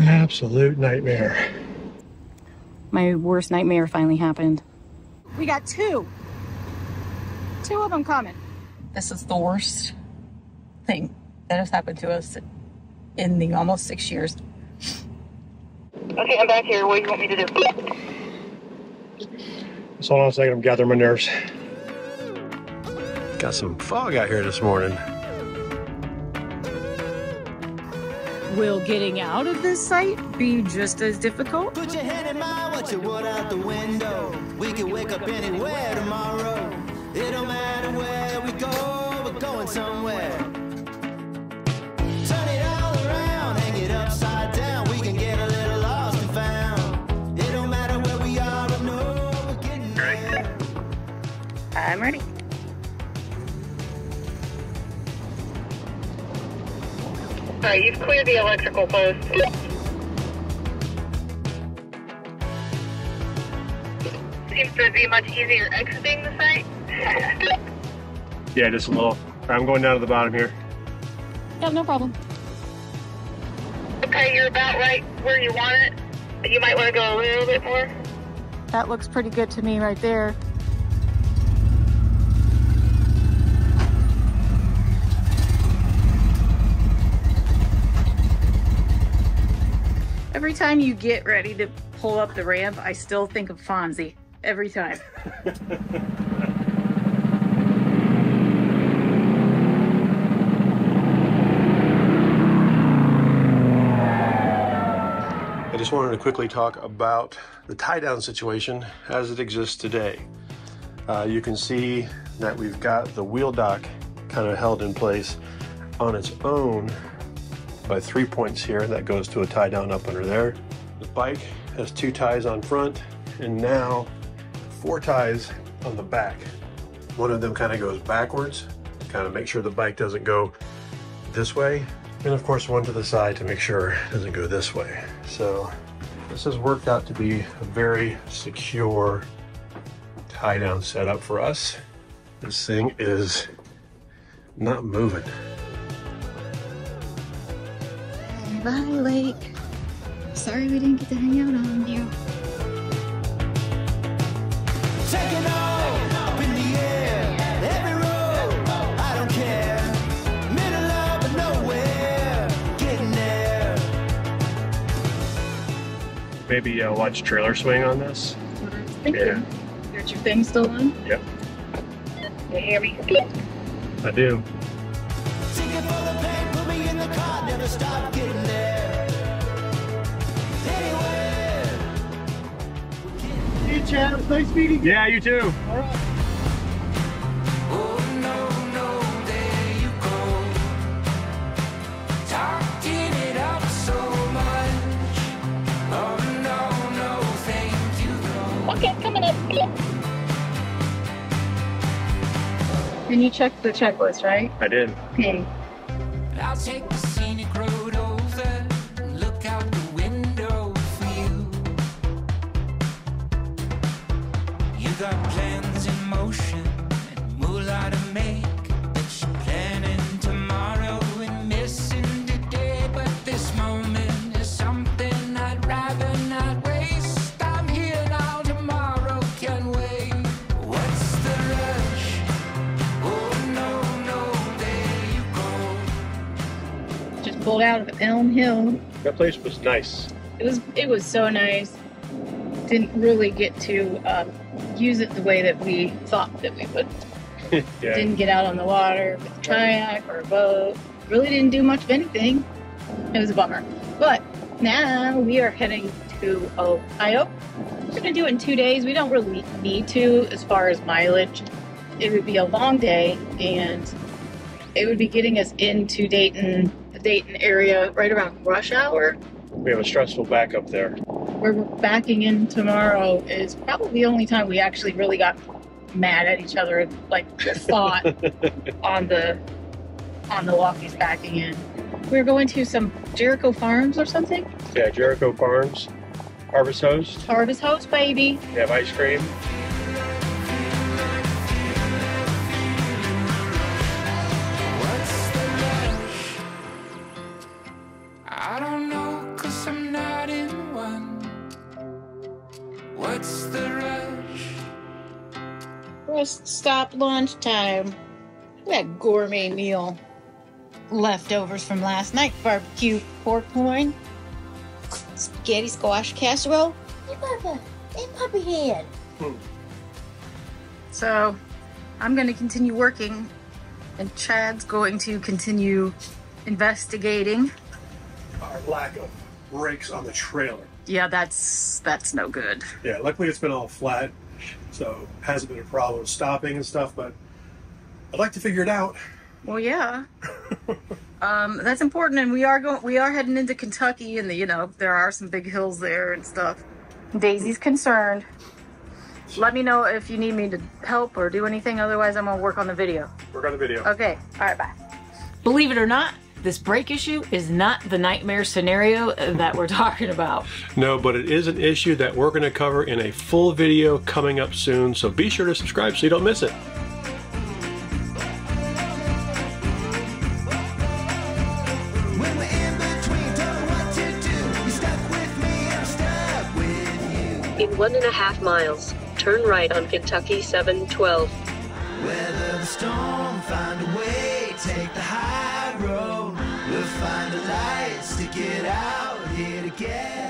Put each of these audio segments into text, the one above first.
Absolute nightmare. My worst nightmare finally happened. We got two. Two of them coming. This is the worst thing that has happened to us in the almost six years. Okay, I'm back here. What do you want me to do? Just hold on a second, I'm gathering my nerves. Got some fog out here this morning. Will getting out of this site be just as difficult? Put your hand in mine, what you want out the window. We can wake up anywhere tomorrow. It don't matter where we go, we're going somewhere. Turn it all around, hang it upside down. We can get a little lost and found. It don't matter where we are, I know we're getting there. I'm ready. All right, you've cleared the electrical post. Seems to be much easier exiting the site. Yeah, just a little. I'm going down to the bottom here. Yeah, no problem. Okay, you're about right where you want it. You might want to go a little bit more. That looks pretty good to me right there. Every time you get ready to pull up the ramp, I still think of Fonzie. Every time. I just wanted to quickly talk about the tie down situation as it exists today. Uh, you can see that we've got the wheel dock kind of held in place on its own by three points here. That goes to a tie down up under there. The bike has two ties on front and now four ties on the back. One of them kind of goes backwards, kind of make sure the bike doesn't go this way. And of course one to the side to make sure it doesn't go this way. So this has worked out to be a very secure tie down setup for us. This thing is not moving. Bye, Lake. Sorry we didn't get to hang out on you. Taking off up in the air, every road, I don't care. Middle of nowhere, getting there. Maybe uh, watch trailer swing on this. What I was. Got your thing still on? Yep, You hear me? I do. Hey Chad, nice meeting you. Yeah, you too. Oh no, no, there you go. Talking it up so much. Oh no, no, thank you though. Okay, coming up. And you checked the checklist, right? I did. Okay. Elm Hill. That place was nice. It was it was so nice. Didn't really get to um, use it the way that we thought that we would. yeah. Didn't get out on the water with a kayak or a boat. Really didn't do much of anything. It was a bummer. But now we are heading to Ohio. We're gonna do it in two days. We don't really need to as far as mileage. It would be a long day and it would be getting us into Dayton, the Dayton area right around rush hour. We have a stressful backup there. where we're backing in tomorrow is probably the only time we actually really got mad at each other, like fought on the on the walkies backing in. We're going to some Jericho Farms or something. Yeah, Jericho Farms, Harvest Host. Harvest Host, baby. They have ice cream. Stop lunchtime. We had gourmet meal. Leftovers from last night. Barbecue pork loin. Spaghetti squash casserole. Hey, Papa. Hey, puppy head. Hmm. So I'm going to continue working, and Chad's going to continue investigating. Our lack of brakes on the trailer. Yeah, that's that's no good. Yeah, luckily it's been all flat, so hasn't been a problem stopping and stuff. But I'd like to figure it out. Well, yeah. um, that's important, and we are going. We are heading into Kentucky, and the, you know there are some big hills there and stuff. Daisy's concerned. Let me know if you need me to help or do anything. Otherwise, I'm gonna work on the video. Work on the video. Okay. All right. Bye. Believe it or not, this brake issue is not the nightmare scenario that we're talking about. No, but it is an issue that we're going to cover in a full video coming up soon. So be sure to subscribe so you don't miss it. In between, don't know what to do. You stuck with me, I'm stuck with you. In one and a half miles, turn right on Kentucky 712.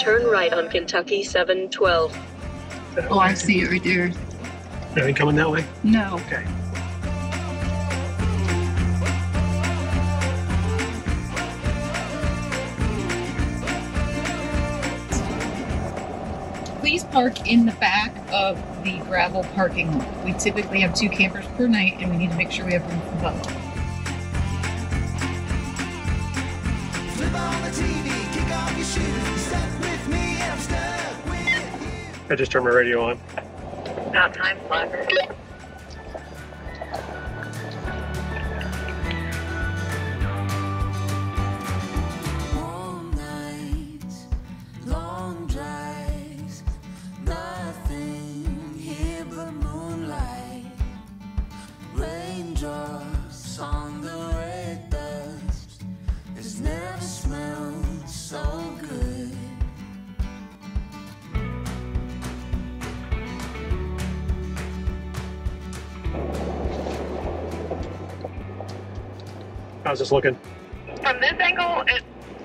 Turn right on Kentucky 712. Oh, I see it right there. Anything coming that way? No. Okay. Please park in the back of the gravel parking lot. We typically have two campers per night, and we need to make sure we have room for both. I just turned my radio on. About time, Flagger. Looking? From this angle, it,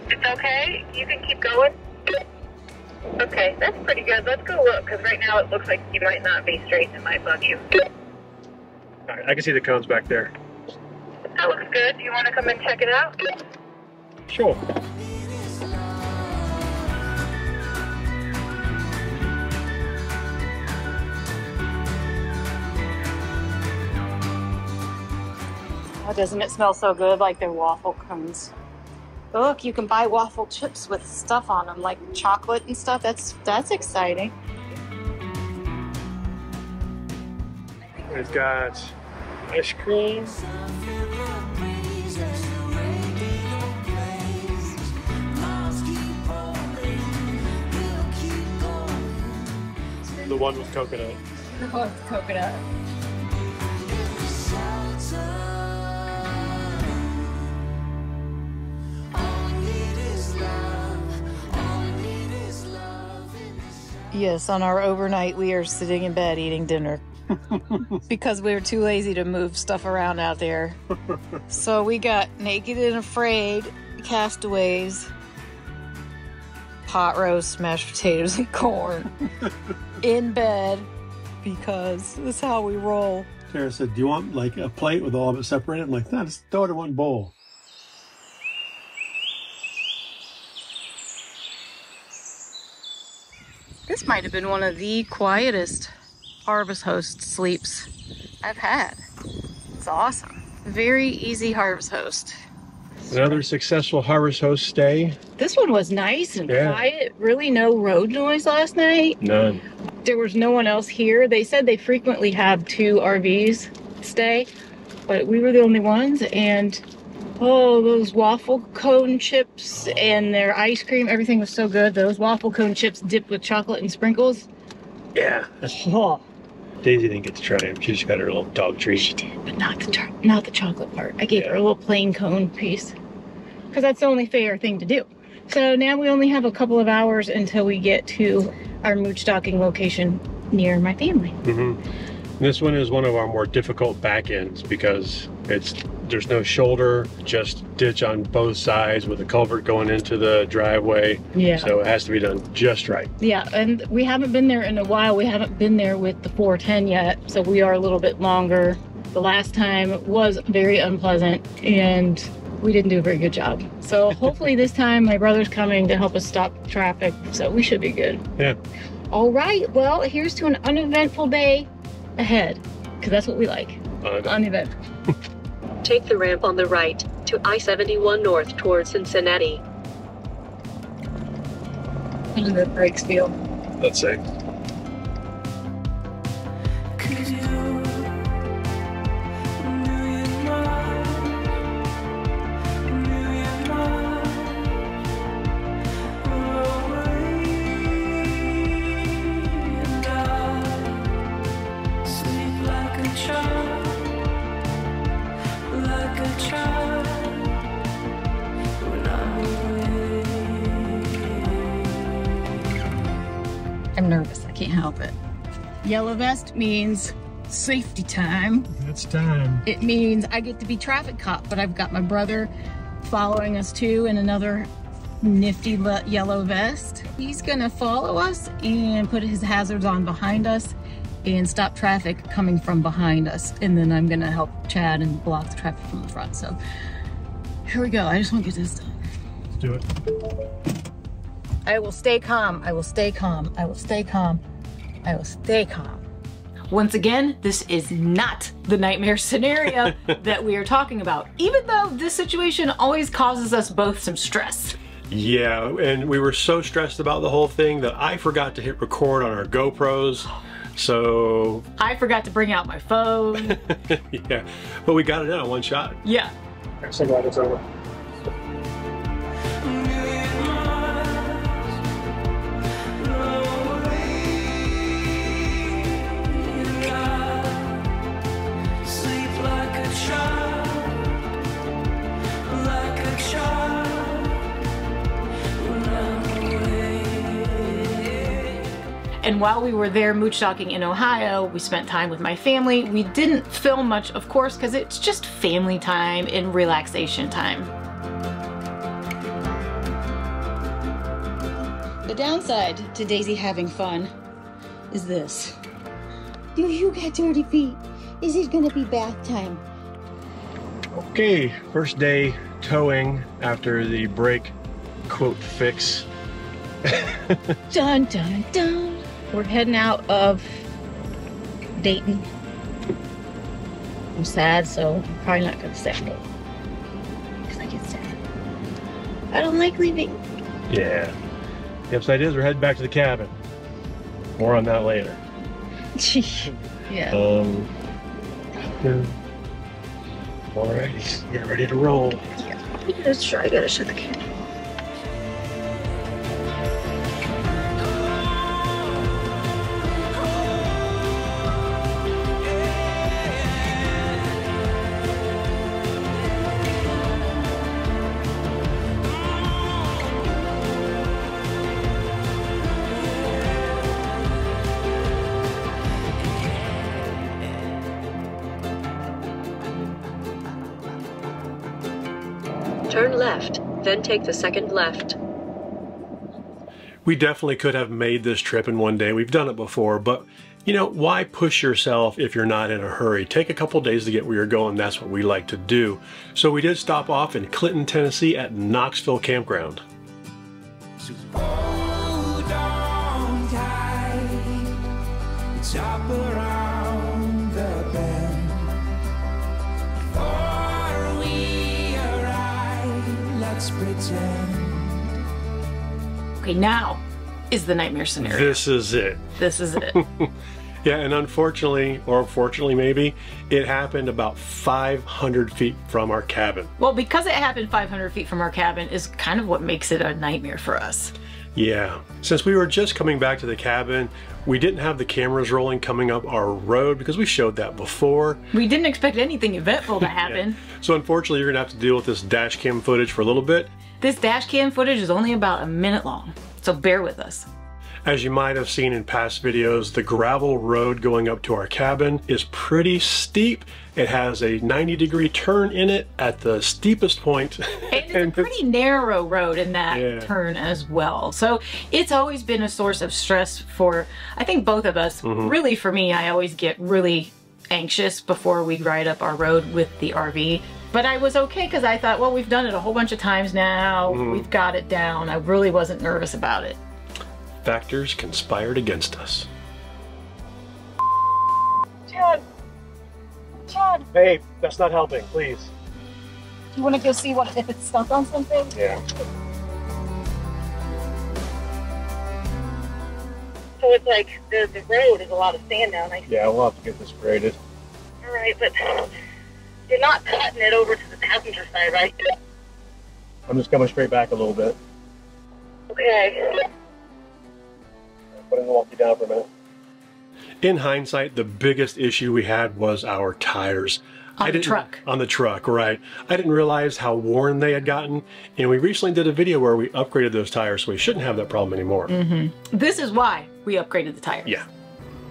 it's okay. You can keep going. Okay, that's pretty good. Let's go look, because right now it looks like you might not be straight and it might bug you. All right, I can see the cones back there. That looks good. Do you want to come and check it out? Sure. Oh, doesn't it smell so good like their waffle cones? Look, you can buy waffle chips with stuff on them, like chocolate and stuff. That's that's exciting. We've got ice cream. The one with coconut. The one with coconut. Yes, on our overnight, we are sitting in bed eating dinner because we were too lazy to move stuff around out there. so we got naked and afraid, castaways, pot roast, mashed potatoes, and corn in bed because that's how we roll. Tara said, Do you want like a plate with all of it separated? I'm like, No, just throw it in one bowl. This might have been one of the quietest harvest host sleeps I've had. It's awesome. Very easy harvest host. Another successful Harvest Host stay. This one was nice and Yeah. quiet. Really no road noise last night. None. There was no one else here. They said they frequently have two RVs stay, but we were the only ones. And oh, those waffle cone chips and their ice cream, everything was so good. Those waffle cone chips dipped with chocolate and sprinkles. Yeah. Oh, Daisy didn't get to try them. She just got her little dog treat. She did, but not the not the chocolate part. I gave her a little plain cone piece because that's the only fair thing to do. So now we only have a couple of hours until we get to our mooch docking location near my family. Mm-hmm. This one is one of our more difficult back ends because it's there's no shoulder, just ditch on both sides with a culvert going into the driveway. Yeah. So it has to be done just right. Yeah, and we haven't been there in a while. We haven't been there with the 410 yet, so we are a little bit longer. The last time was very unpleasant and we didn't do a very good job. So hopefully this time my brother's coming to help us stop traffic, so we should be good. Yeah. All right, well, here's to an uneventful day ahead, because that's what we like. Uh, Uneventful. Take the ramp on the right to I 71 North towards Cincinnati. How do the brakes feel? let's say. Yellow vest means safety time. It's time. It means I get to be traffic cop, but I've got my brother following us too in another nifty yellow vest. He's gonna follow us and put his hazards on behind us and stop traffic coming from behind us. And then I'm gonna help Chad and block the traffic from the front. So here we go. I just want to get this done. Let's do it. I will stay calm. I will stay calm. I will stay calm. I will stay calm. Once again, this is not the nightmare scenario that we are talking about, even though this situation always causes us both some stress. Yeah, and we were so stressed about the whole thing that I forgot to hit record on our GoPros. So, I forgot to bring out my phone. yeah, but we got it done in one shot. Yeah. So glad it's over. And while we were there mooch docking in Ohio, we spent time with my family. We didn't film much, of course, because it's just family time and relaxation time. The downside to Daisy having fun is this. Do you got dirty feet? Is it gonna be bath time? Okay, first day towing after the brake quote fix. Dun dun dun. We're heading out of Dayton. I'm sad, so I'm probably not gonna stay because I get sad. I don't like leaving. Yeah. The upside is we're heading back to the cabin. More on that later. yeah. Um. yeah. Alrighty, get ready to roll. Let's try. I gotta shut the camera. Then take the second left. We definitely could have made this trip in one day. We've done it before, but you know, why push yourself if you're not in a hurry? Take a couple days to get where you're going. That's what we like to do. So we did stop off in Clinton, Tennessee at Knoxville Campground. Let's pretend. Okay, now is the nightmare scenario. This is it. This is it. Yeah, and unfortunately, or fortunately maybe, it happened about 500 feet from our cabin. well, because it happened 500 feet from our cabin is kind of what makes it a nightmare for us. Yeah. Since we were just coming back to the cabin, we didn't have the cameras rolling coming up our road because we showed that before. We didn't expect anything eventful to happen. So unfortunately, you're gonna have to deal with this dash cam footage for a little bit. This dash cam footage is only about a minute long, so bear with us. As you might have seen in past videos, the gravel road going up to our cabin is pretty steep. It has a 90 degree turn in it at the steepest point. And it's a pretty narrow road in that Yeah. turn as well. So it's always been a source of stress for, I think, both of us. Mm-hmm. Really, for me, I always get really anxious before we ride up our road with the RV. But I was okay because I thought, well, we've done it a whole bunch of times now. Mm-hmm. We've got it down. I really wasn't nervous about it. Factors conspired against us. Chad. Chad, Hey, that's not helping, please. do you want to go see what if it's stuck on something? Yeah. So it's like the, the road is a lot of sand now. And I, Yeah, we'll have to get this graded. all right, but you're not cutting it over to the passenger side, right? I'm just coming straight back a little bit. Okay. Put it walk you down for a minute. In hindsight, the biggest issue we had was our tires. On I the didn't- truck. On the truck, right. I didn't realize how worn they had gotten, and we recently did a video where we upgraded those tires, so we shouldn't have that problem anymore. Mm-hmm. This is why we upgraded the tires. Yeah.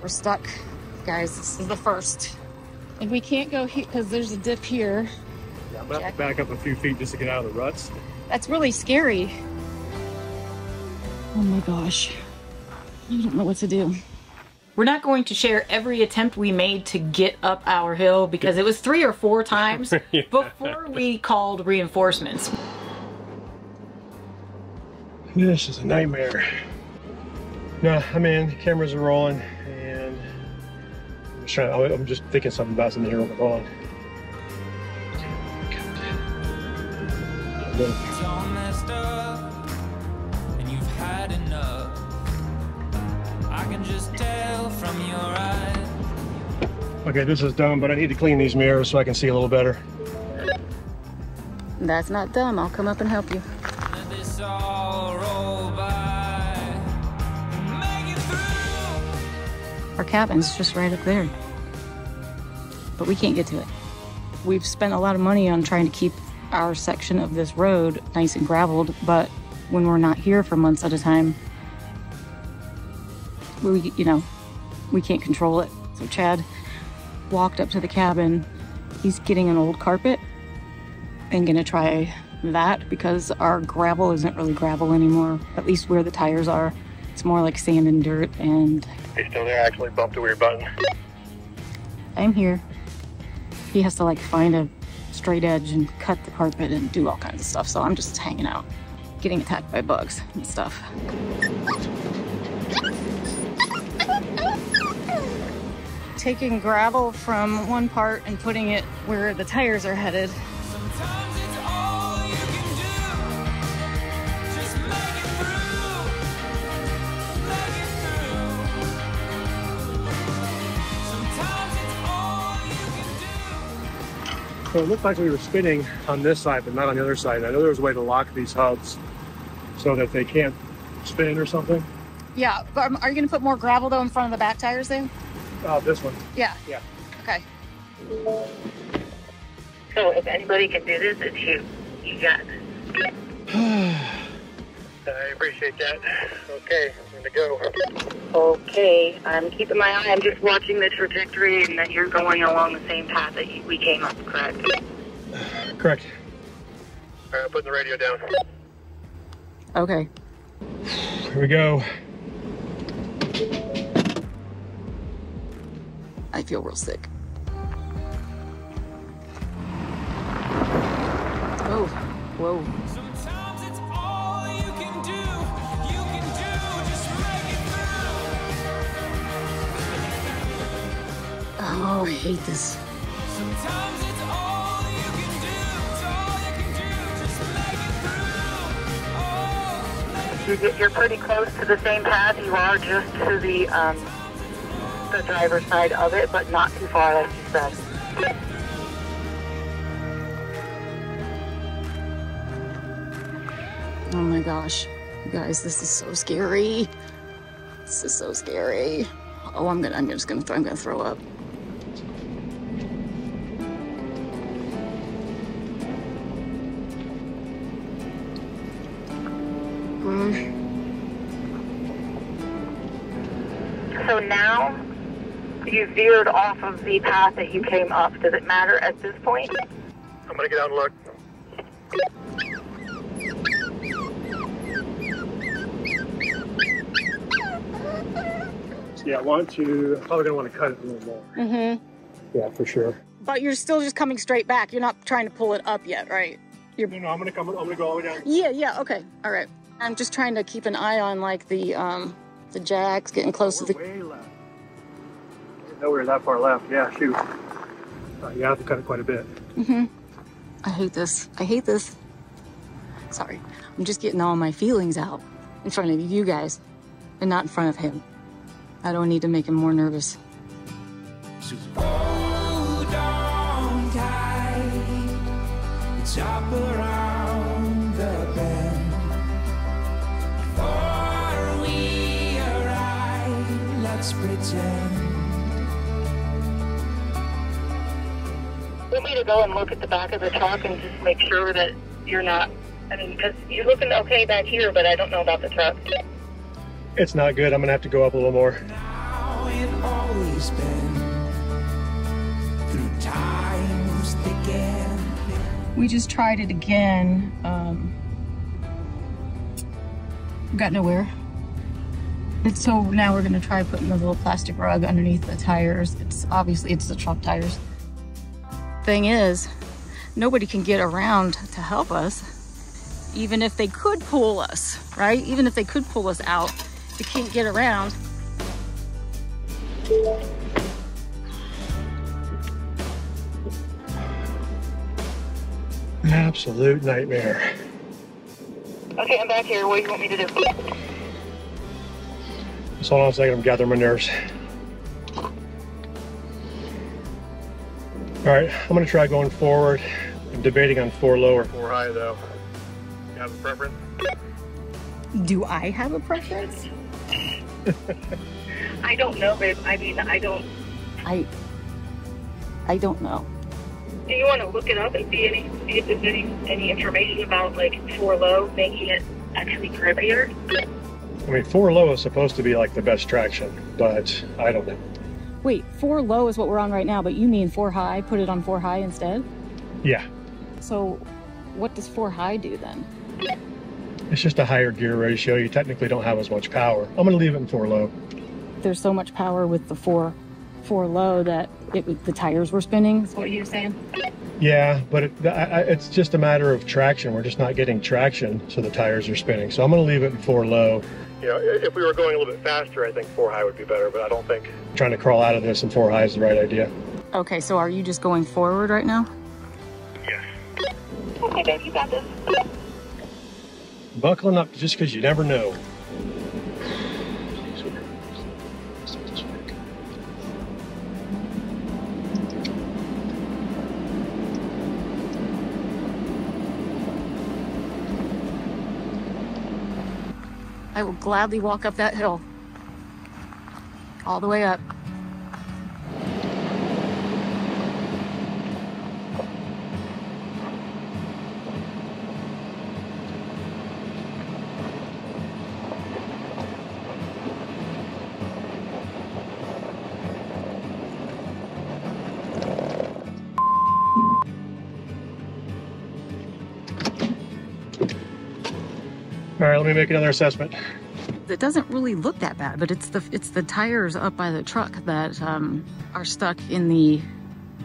We're stuck. Guys, this is the first. And we can't go here because there's a dip here. I'm gonna have to back up a few feet just to get out of the ruts. That's really scary. Oh my gosh. I don't know what to do. We're not going to share every attempt we made to get up our hill because it was three or four times before we called reinforcements. This is a nightmare. No, I'm in. Cameras are rolling, and I'm just trying. I'm just thinking something about something here. Hold on. It's all messed up, and you've had enough. Okay, this is dumb, but I need to clean these mirrors so I can see a little better. That's not dumb. I'll come up and help you. Let this all roll by. Make it through. Our cabin's just right up there. But we can't get to it. We've spent a lot of money on trying to keep our section of this road nice and graveled, but when we're not here for months at a time, we, you know, we can't control it. So Chad walked up to the cabin. He's getting an old carpet and gonna try that because our gravel isn't really gravel anymore, at least where the tires are. It's more like sand and dirt and Hey, still there? I actually bumped a weird button. I'm here. He has to like find a straight edge and cut the carpet and do all kinds of stuff. So I'm just hanging out, getting attacked by bugs and stuff. Taking gravel from one part and putting it where the tires are headed. Sometimes it's all you can do. Just make it through. Make it through. Sometimes it's all you can do. So it looked like we were spinning on this side, but not on the other side. I know there was a way to lock these hubs so that they can't spin or something. Yeah, but um, are you gonna put more gravel though in front of the back tires then? Oh, this one. Yeah. Yeah. Okay. So if anybody can do this, it's you. You got it. I appreciate that. Okay, I'm gonna go. Okay, I'm keeping my eye. I'm just watching the trajectory and that you're going along the same path that you, we came up, correct? Correct. All right, I'm putting the radio down. Okay. Here we go. I feel real sick. Oh, whoa. Sometimes it's all you can do. You can do. Just make it through. Oh, I hate this. Sometimes it's all you can do. It's all you can do. Just make it through. Oh, You get, you're pretty close to the same path. You are just to the um, the driver's side of it, but not too far, like you said. Oh my gosh. You guys, this is so scary. This is so scary. Oh, I'm gonna, I'm just gonna, I'm gonna throw up. You veered off of the path that you came up. Does it matter at this point? I'm gonna get out and look. Yeah, I want to, I'm probably gonna want to cut it a little more. Mm-hmm. Yeah, for sure. But you're still just coming straight back. You're not trying to pull it up yet, right? No, no, I'm gonna come, I'm gonna go all the way down. Yeah, yeah, okay. All right. I'm just trying to keep an eye on like the um the jacks getting close to the Way left. I didn't know we were that far left. Yeah, shoot. Uh, you have to cut it quite a bit. Mm-hmm. I hate this. I hate this. Sorry. I'm just getting all my feelings out in front of you guys and not in front of him. I don't need to make him more nervous. So want me to go and look at the back of the truck and just make sure that you're not. I mean, because you're looking okay back here, but I don't know about the truck. It's not good. I'm gonna have to go up a little more. Now and always been. Through times thick. We just tried it again. Um, got nowhere. And so now we're gonna try putting a little plastic rug underneath the tires. It's obviously it's the truck tires. Thing is, nobody can get around to help us, even if they could pull us, right? Even if they could pull us out, they can't get around. Absolute nightmare. Okay, I'm back here. What do you want me to do? Just hold on a second. I'm gathering my nerves. All right, I'm gonna try going forward. I'm debating on four low or four high though. You have a preference? Do I have a preference? I don't know, babe. I mean, I don't. I I don't know. Do you want to look it up and see any, see if there's any any information about like four low making it actually grippier? I mean, four low is supposed to be like the best traction, but I don't know. Wait, four low is what we're on right now, but you mean four high? Put it on four high instead? Yeah, So, what does four high do then? it's just a higher gear ratio. You technically don't have as much power. I'm gonna leave it in four low. There's so much power with the four four low that it the tires were spinning. Is what you're saying? Yeah, but it, I, it's just a matter of traction. We're just not getting traction, so the tires are spinning. So I'm going to leave it in four low. You know, if we were going a little bit faster, I think four high would be better, but I don't think trying to crawl out of this and four high is the right idea. Okay, so are you just going forward right now? Yes. Okay, babe, you got this. Buckling up just because you never know. I will gladly walk up that hill. All the way up. Let me make another assessment. It doesn't really look that bad, but it's the it's the tires up by the truck that um, are stuck in the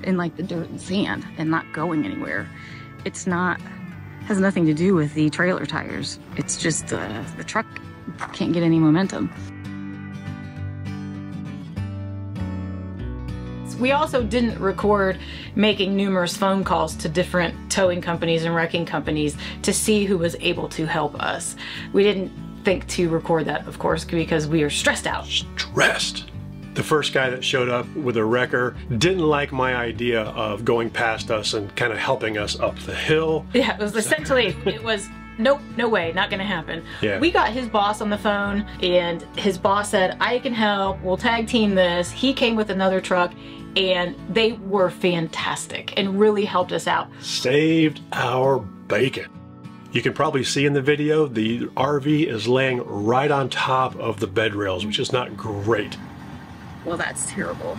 in like the dirt and sand and not going anywhere. It's not has nothing to do with the trailer tires. It's just uh, the truck can't get any momentum. We also didn't record making numerous phone calls to different towing companies and wrecking companies to see who was able to help us. We didn't think to record that, of course, because we are stressed out. Stressed. The first guy that showed up with a wrecker didn't like my idea of going past us and kind of helping us up the hill. Yeah, it was essentially, it was, nope, no way, not gonna happen. Yeah. We got his boss on the phone, and his boss said, I can help, we'll tag team this. He came with another truck, and they were fantastic and really helped us out. Saved our bacon. You can probably see in the video the RV is laying right on top of the bed rails, which is not great. Well, that's terrible.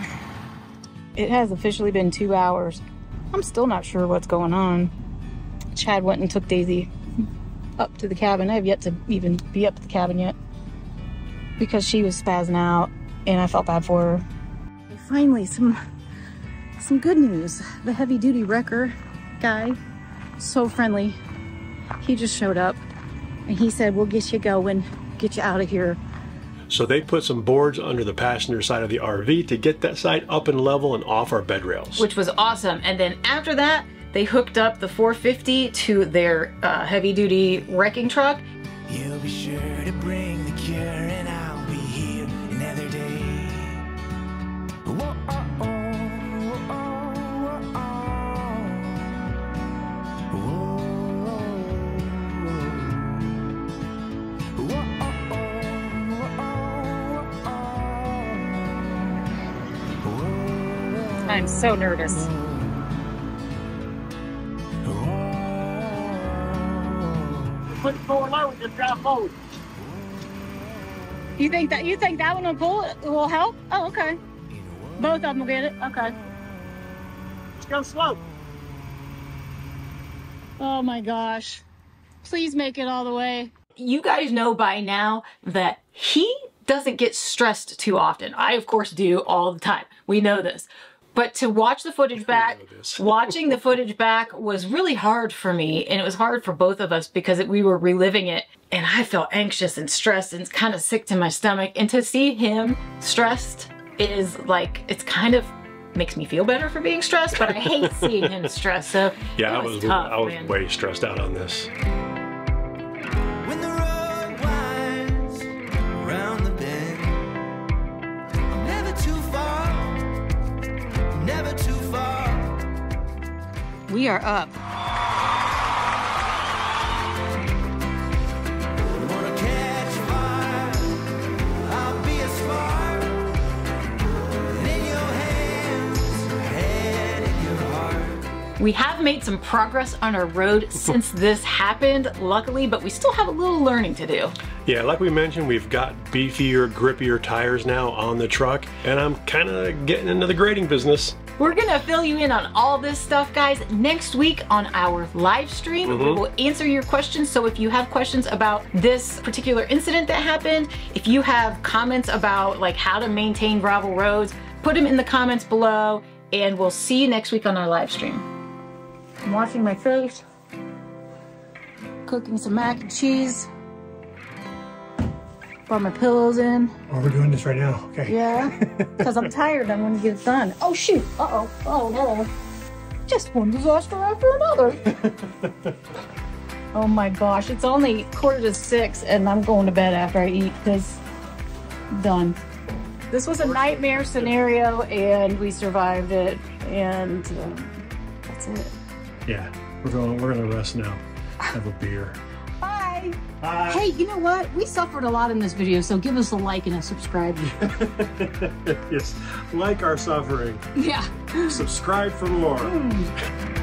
It has officially been two hours. I'm still not sure what's going on. Chad went and took Daisy up to the cabin. I have yet to even be up to the cabin yet because she was spazzing out and I felt bad for her. Finally, some some good news. The heavy duty wrecker guy, so friendly. He just showed up and he said, We'll get you going, get you out of here. So they put some boards under the passenger side of the RV to get that side up and level and off our bed rails. which was awesome. And then after that, they hooked up the 450 to their uh, heavy duty wrecking truck. I'm so nervous. Put it four low, just drive forward. You think that you think that one will pull it will help? Oh, okay. Both of them will get it. Okay. Just go slow. Oh my gosh. Please make it all the way. You guys know by now that he doesn't get stressed too often. I, of course, do all the time. We know this. But to watch the footage back, watching the footage back was really hard for me. And it was hard for both of us because it, we were reliving it. And I felt anxious and stressed and kind of sick to my stomach. And to see him stressed is like, it's kind of makes me feel better for being stressed, but I hate seeing him stressed. So Yeah, it I was tough, I was man. way stressed out on this. In are up. We have made some progress on our road since this happened, luckily, but we still have a little learning to do. Yeah, like we mentioned, we've got beefier, grippier tires now on the truck, and I'm kind of getting into the grading business. We're gonna fill you in on all this stuff, guys, next week on our live stream. We mm-hmm. will answer your questions. So if you have questions about this particular incident that happened, if you have comments about like how to maintain gravel roads, put them in the comments below, and we'll see you next week on our live stream. I'm washing my face, cooking some mac and cheese. Brought my pillows in. Oh, we're doing this right now. Okay. Yeah, because I'm tired. I'm gonna get it done. Oh shoot! Uh oh! Oh no! Just one disaster after another. oh my gosh! It's only quarter to six, and I'm going to bed after I eat because done. This was a nightmare scenario, and we survived it. And um, that's it. Yeah, we're going. We're gonna rest now. Have a beer. Bye. Hey, you know what? We suffered a lot in this video, so give us a like and a subscribe. yes, like our suffering. yeah. Subscribe for more. Mm.